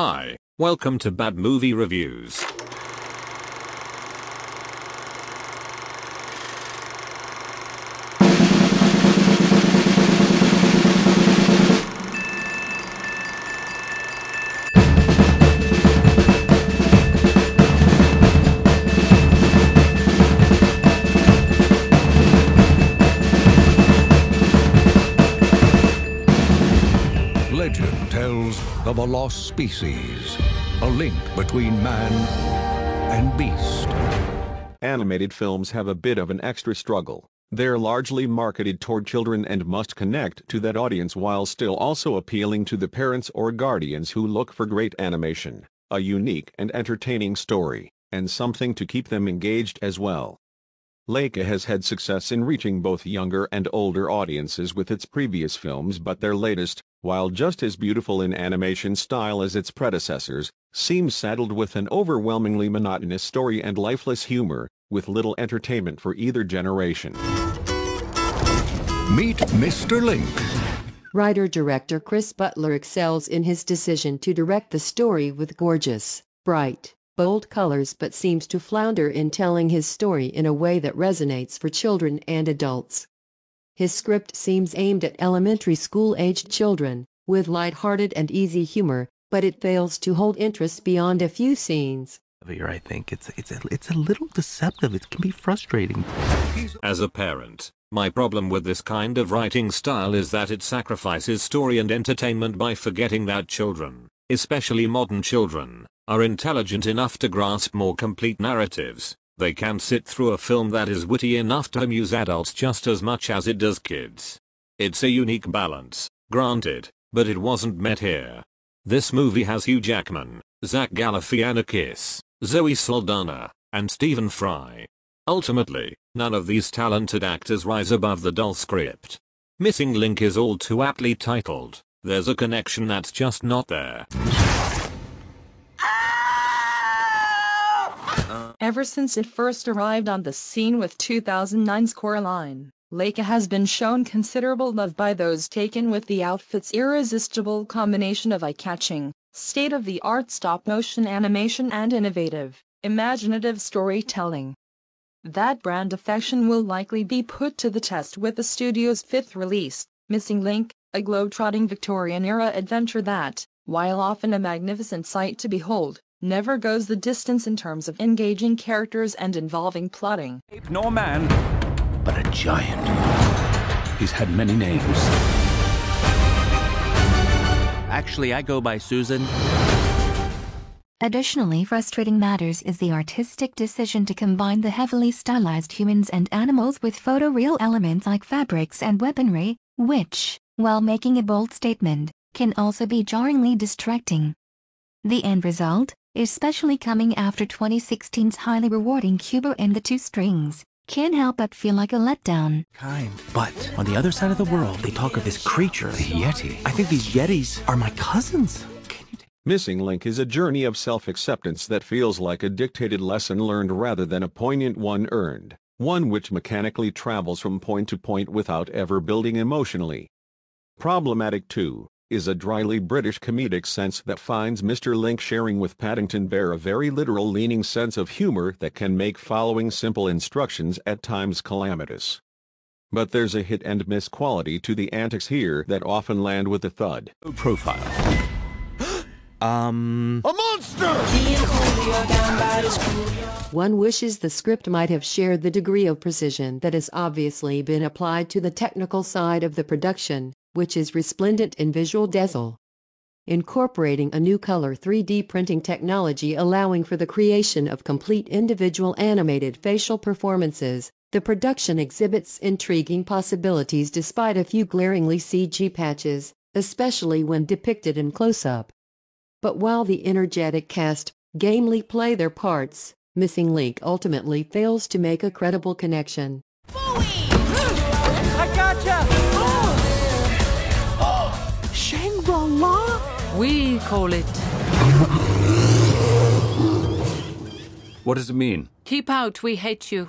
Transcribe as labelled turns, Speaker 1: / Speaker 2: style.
Speaker 1: Hi, welcome to Bad Movie Reviews.
Speaker 2: Of a lost species, a link between man and beast.
Speaker 3: Animated films have a bit of an extra struggle. They're largely marketed toward children and must connect to that audience while still also appealing to the parents or guardians who look for great animation, a unique and entertaining story, and something to keep them engaged as well. Laika has had success in reaching both younger and older audiences with its previous films but their latest, while just as beautiful in animation style as its predecessors, seems saddled with an overwhelmingly monotonous story and lifeless humor, with little entertainment for either generation.
Speaker 2: Meet Mr. Link.
Speaker 4: Writer-director Chris Butler excels in his decision to direct the story with gorgeous, bright, bold colors but seems to flounder in telling his story in a way that resonates for children and adults. His script seems aimed at elementary school-aged children, with light-hearted and easy humor, but it fails to hold interest beyond a few scenes.
Speaker 5: Here, I think it's it's a, it's a little deceptive. It can be frustrating.
Speaker 1: As a parent, my problem with this kind of writing style is that it sacrifices story and entertainment by forgetting that children, especially modern children, are intelligent enough to grasp more complete narratives. They can sit through a film that is witty enough to amuse adults just as much as it does kids. It's a unique balance, granted, but it wasn't met here. This movie has Hugh Jackman, Zach Galifianakis, Zoe Saldana, and Stephen Fry. Ultimately, none of these talented actors rise above the dull script. Missing Link is all too aptly titled, there's a connection that's just not there.
Speaker 6: Ever since it first arrived on the scene with 2009's Coraline, Laika has been shown considerable love by those taken with the outfit's irresistible combination of eye-catching, state-of-the-art stop-motion animation and innovative, imaginative storytelling. That brand affection will likely be put to the test with the studio's fifth release, Missing Link, a globe-trotting Victorian-era adventure that, while often a magnificent sight to behold, never goes the distance in terms of engaging characters and involving plotting.
Speaker 7: nor man,
Speaker 5: But a giant.
Speaker 7: he's had many names.
Speaker 5: Actually, I go by Susan.
Speaker 8: Additionally frustrating matters is the artistic decision to combine the heavily stylized humans and animals with photoreal elements like fabrics and weaponry, which, while making a bold statement, can also be jarringly distracting. The end result, especially coming after 2016's highly rewarding Kubo and the Two Strings, can't help but feel like a letdown.
Speaker 5: Kind. But on the other side of the world, they talk of this creature, the Yeti. I think these Yetis are my cousins.
Speaker 3: Missing Link is a journey of self-acceptance that feels like a dictated lesson learned rather than a poignant one earned, one which mechanically travels from point to point without ever building emotionally. Problematic too, is a dryly British comedic sense that finds Mr. Link sharing with Paddington Bear a very literal leaning sense of humor that can make following simple instructions at times calamitous. But there's a hit and miss quality to the antics here that often land with a thud.
Speaker 7: Profile.
Speaker 5: Um. A monster!
Speaker 4: One wishes the script might have shared the degree of precision that has obviously been applied to the technical side of the production, which is resplendent in visual dazzle. Incorporating a new color 3D printing technology allowing for the creation of complete individual animated facial performances, the production exhibits intriguing possibilities despite a few glaringly CG patches, especially when depicted in close-up. But while the energetic cast gamely play their parts, Missing Link ultimately fails to make a credible connection.
Speaker 9: We call it
Speaker 7: What does it mean?
Speaker 9: keep out, we hate you.